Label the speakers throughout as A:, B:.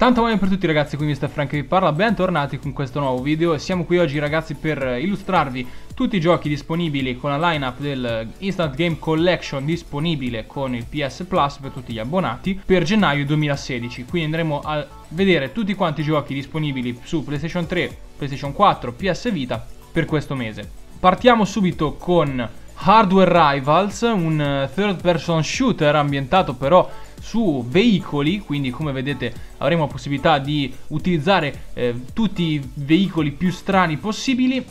A: Tanto buoni per tutti ragazzi, qui Mr. Frank vi parla, bentornati con questo nuovo video siamo qui oggi ragazzi per illustrarvi tutti i giochi disponibili con la lineup del Instant Game Collection disponibile con il PS Plus per tutti gli abbonati per gennaio 2016, quindi andremo a vedere tutti quanti i giochi disponibili su PlayStation 3, PlayStation 4, PS Vita per questo mese. Partiamo subito con Hardware Rivals, un third person shooter ambientato però su veicoli, quindi come vedete avremo la possibilità di utilizzare eh, tutti i veicoli più strani possibili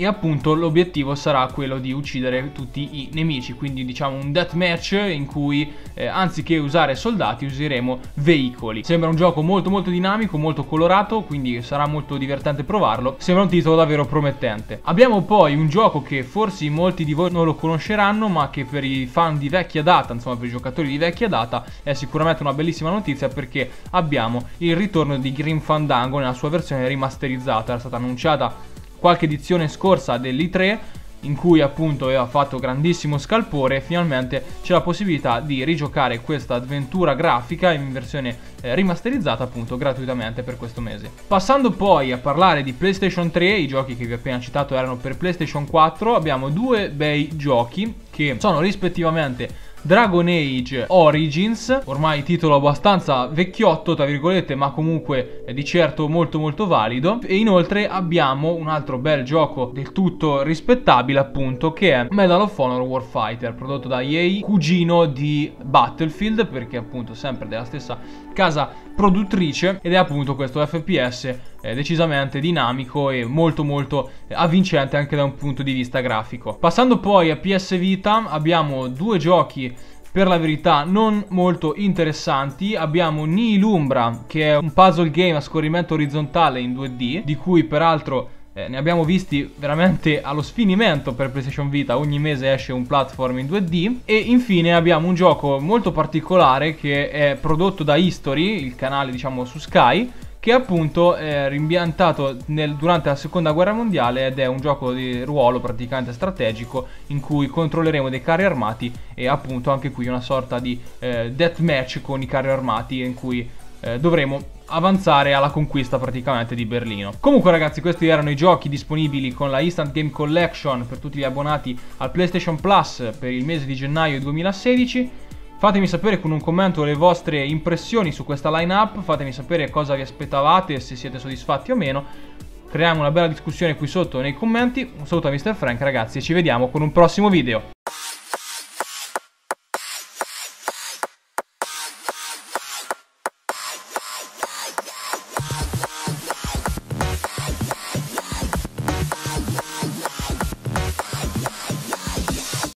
A: e appunto l'obiettivo sarà quello di uccidere tutti i nemici, quindi diciamo un deathmatch in cui eh, anziché usare soldati useremo veicoli. Sembra un gioco molto molto dinamico, molto colorato, quindi sarà molto divertente provarlo. Sembra un titolo davvero promettente. Abbiamo poi un gioco che forse molti di voi non lo conosceranno, ma che per i fan di vecchia data, insomma per i giocatori di vecchia data, è sicuramente una bellissima notizia perché abbiamo il ritorno di Grim Fandango nella sua versione rimasterizzata, era stata annunciata qualche edizione scorsa dell'I3 in cui appunto aveva fatto grandissimo scalpore e finalmente c'è la possibilità di rigiocare questa avventura grafica in versione eh, rimasterizzata appunto gratuitamente per questo mese. Passando poi a parlare di PlayStation 3, i giochi che vi ho appena citato erano per PlayStation 4, abbiamo due bei giochi che sono rispettivamente Dragon Age Origins, ormai titolo abbastanza vecchiotto, tra virgolette, ma comunque di certo molto molto valido. E inoltre abbiamo un altro bel gioco del tutto rispettabile, appunto, che è Medal of Honor Warfighter, prodotto da EA, cugino di Battlefield, perché appunto sempre della stessa casa produttrice, ed è appunto questo FPS eh, decisamente dinamico e molto molto avvincente anche da un punto di vista grafico. Passando poi a PS Vita abbiamo due giochi per la verità non molto interessanti. Abbiamo Nihilumbra che è un puzzle game a scorrimento orizzontale in 2D di cui peraltro eh, ne abbiamo visti veramente allo sfinimento per PlayStation Vita, ogni mese esce un platform in 2D e infine abbiamo un gioco molto particolare che è prodotto da History, il canale diciamo su Sky che appunto è rimbiantato nel, durante la seconda guerra mondiale ed è un gioco di ruolo praticamente strategico in cui controlleremo dei carri armati e appunto anche qui una sorta di eh, deathmatch con i carri armati in cui eh, dovremo avanzare alla conquista praticamente di Berlino. Comunque ragazzi questi erano i giochi disponibili con la Instant Game Collection per tutti gli abbonati al PlayStation Plus per il mese di gennaio 2016. Fatemi sapere con un commento le vostre impressioni su questa lineup, fatemi sapere cosa vi aspettavate se siete soddisfatti o meno. Creiamo una bella discussione qui sotto nei commenti. Un saluto a Mr. Frank ragazzi e ci vediamo con un prossimo video.